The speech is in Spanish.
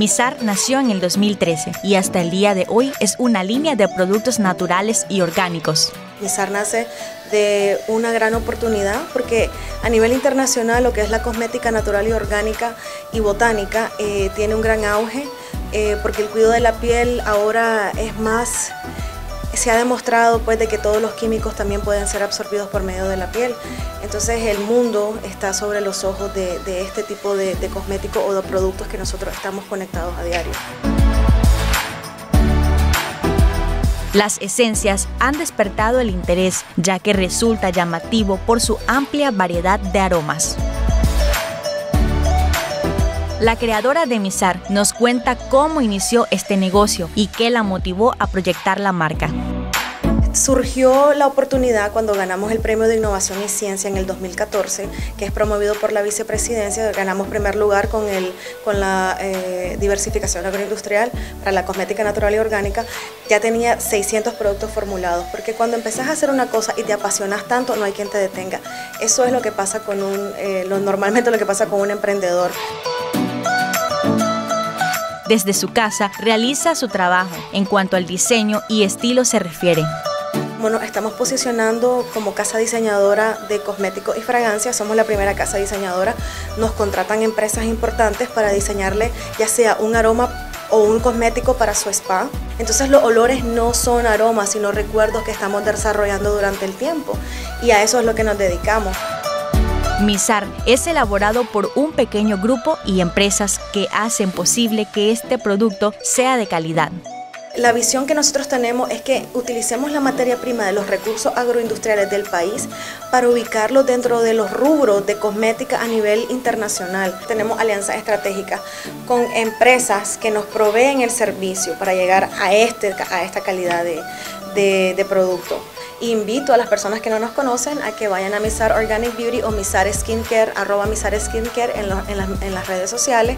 Misar nació en el 2013 y hasta el día de hoy es una línea de productos naturales y orgánicos. Misar nace de una gran oportunidad porque a nivel internacional lo que es la cosmética natural y orgánica y botánica eh, tiene un gran auge eh, porque el cuidado de la piel ahora es más se ha demostrado pues de que todos los químicos también pueden ser absorbidos por medio de la piel. Entonces el mundo está sobre los ojos de, este tipo de, de cosméticos o de productos que nosotros estamos conectados a diario. Las esencias han despertado el interés ya que resulta llamativo por su amplia variedad de aromas. La creadora de Misar nos cuenta cómo inició este negocio y qué la motivó a proyectar la marca. Surgió la oportunidad cuando ganamos el Premio de Innovación y Ciencia en el 2014, que es promovido por la vicepresidencia. Ganamos primer lugar con, la eh, diversificación agroindustrial para la cosmética natural y orgánica. Ya tenía 600 productos formulados, porque cuando empezás a hacer una cosa y te apasionas tanto, no hay quien te detenga. Eso es lo que pasa con un, eh, normalmente lo que pasa con un emprendedor. Desde su casa realiza su trabajo en cuanto al diseño y estilo se refiere. Bueno, estamos posicionando como casa diseñadora de cosméticos y fragancias. Somos la primera casa diseñadora. Nos contratan empresas importantes para diseñarle ya sea un aroma o un cosmético para su spa. Entonces los olores no son aromas, sino recuerdos que estamos desarrollando durante el tiempo. Y a eso es lo que nos dedicamos. Misar es elaborado por un pequeño grupo y empresas que hacen posible que este producto sea de calidad. La visión que nosotros tenemos es que utilicemos la materia prima de los recursos agroindustriales del país para ubicarlo dentro de los rubros de cosmética a nivel internacional. Tenemos alianzas estratégicas con empresas que nos proveen el servicio para llegar a, este, a esta calidad de, de producto. Invito a las personas que no nos conocen a que vayan a Misar Organic Beauty o Misar Skincare, arroba Misar Skincare en las redes sociales.